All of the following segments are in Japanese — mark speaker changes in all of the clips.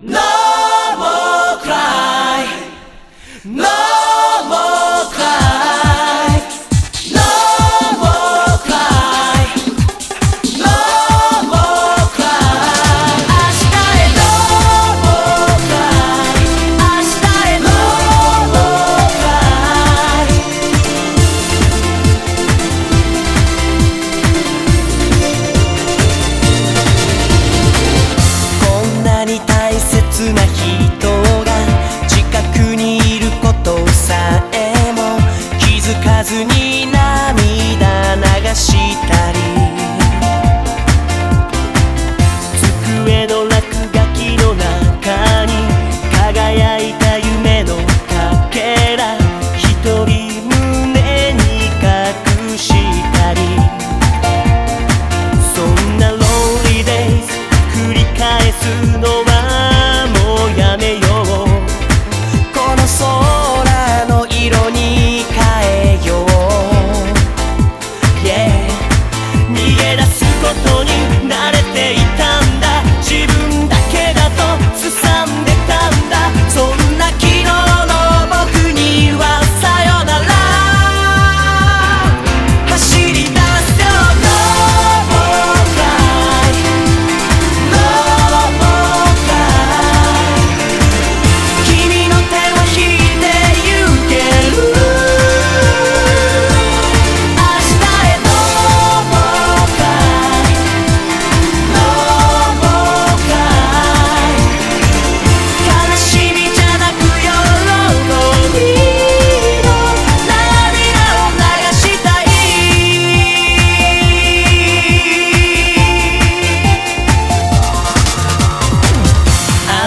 Speaker 1: No! ずに涙流して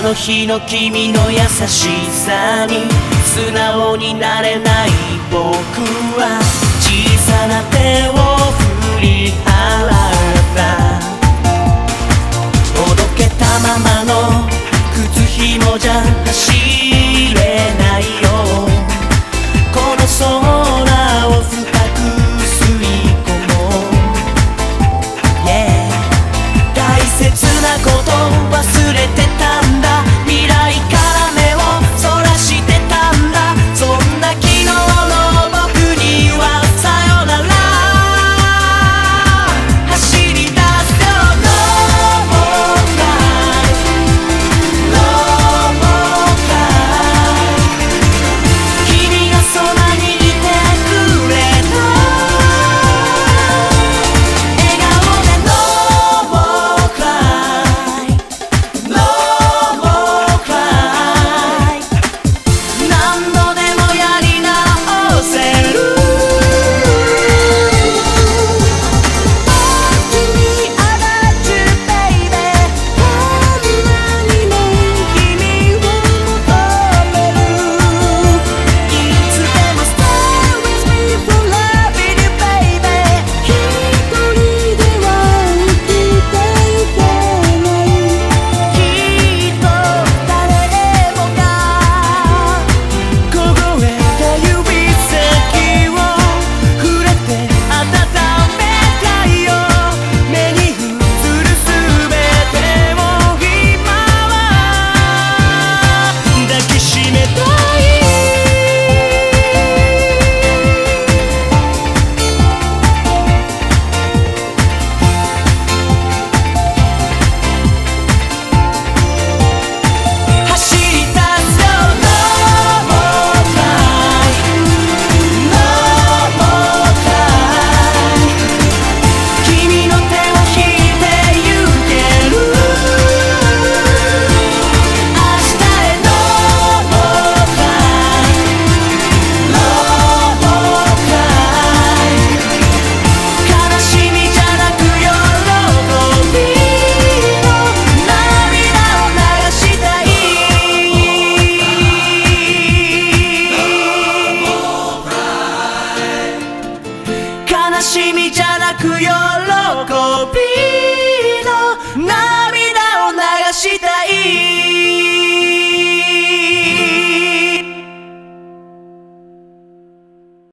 Speaker 1: あの日の君の優しさに素直になれない僕は小さな手を振り払った。おどけたままの靴ひもじゃ走る